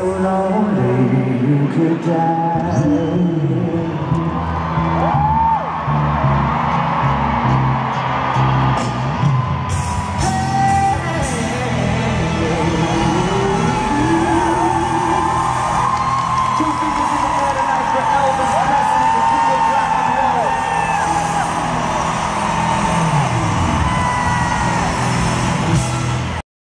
so lonely you could die.